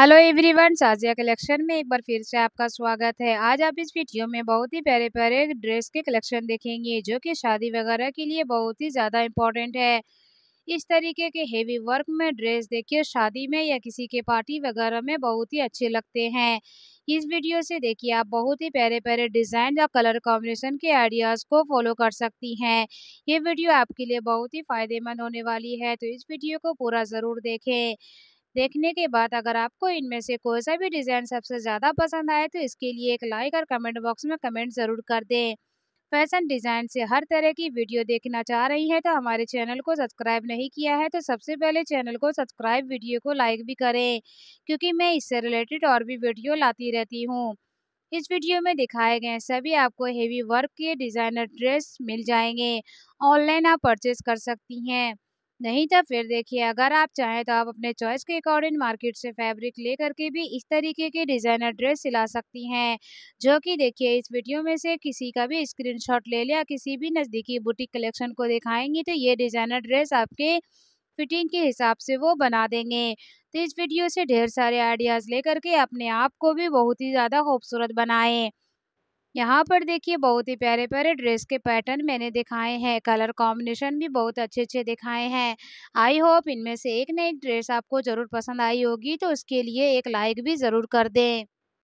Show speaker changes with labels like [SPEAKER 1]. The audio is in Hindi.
[SPEAKER 1] हेलो एवरीवन, साजिया कलेक्शन में एक बार फिर से आपका स्वागत है। आज आप इस वीडियो में बहुत ही प्यारे प्यारे ड्रेस के कलेक्शन देखेंगे, जो कि शादी वगैरह के लिए बहुत ही ज़्यादा इम्पोर्टेंट है। इस तरीके के हेवी वर्क में ड्रेस देखिए, शादी में या किसी के पार्टी वगैरह में बहुत ही अच्छे लगते हैं। इस वीडियो से देखिए, आप बहुत ही प्यारे प्यारे डिज़ाइन या कलर कॉम्बिनेशन के आइडियाज़ को फॉलो कर सकती हैं। ये वीडियो आपके लिए बहुत ही फ़ायदेमंद होने वाली है तो इस वीडियो को पूरा ज़रूर देखें। देखने के बाद अगर आपको इनमें से कोई सा भी डिज़ाइन सबसे ज़्यादा पसंद आए तो इसके लिए एक लाइक और कमेंट बॉक्स में कमेंट ज़रूर कर दें। फ़ैशन डिज़ाइन से हर तरह की वीडियो देखना चाह रही हैं तो हमारे चैनल को सब्सक्राइब नहीं किया है तो सबसे पहले चैनल को सब्सक्राइब, वीडियो को लाइक भी करें, क्योंकि मैं इससे रिलेटेड और भी वीडियो लाती रहती हूँ। इस वीडियो में दिखाए गए सभी आपको हेवी वर्क के डिज़ाइनर ड्रेस मिल जाएँगे। ऑनलाइन आप परचेज कर सकती हैं। नहीं तो फिर देखिए, अगर आप चाहें तो आप अपने चॉइस के अकॉर्डिंग मार्केट से फैब्रिक ले करके भी इस तरीके के डिज़ाइनर ड्रेस सिला सकती हैं। जो कि देखिए, इस वीडियो में से किसी का भी स्क्रीनशॉट ले लिया, किसी भी नज़दीकी बुटीक कलेक्शन को दिखाएँगी तो ये डिज़ाइनर ड्रेस आपके फिटिंग के हिसाब से वो बना देंगे। तो इस वीडियो से ढेर सारे आइडियाज़ लेकर के अपने आप को भी बहुत ही ज़्यादा खूबसूरत बनाएँ। यहाँ पर देखिए बहुत ही प्यारे प्यारे ड्रेस के पैटर्न मैंने दिखाए हैं, कलर कॉम्बिनेशन भी बहुत अच्छे अच्छे दिखाए हैं। आई होप इनमें से एक न एक ड्रेस आपको ज़रूर पसंद आई होगी तो उसके लिए एक लाइक भी ज़रूर कर दें।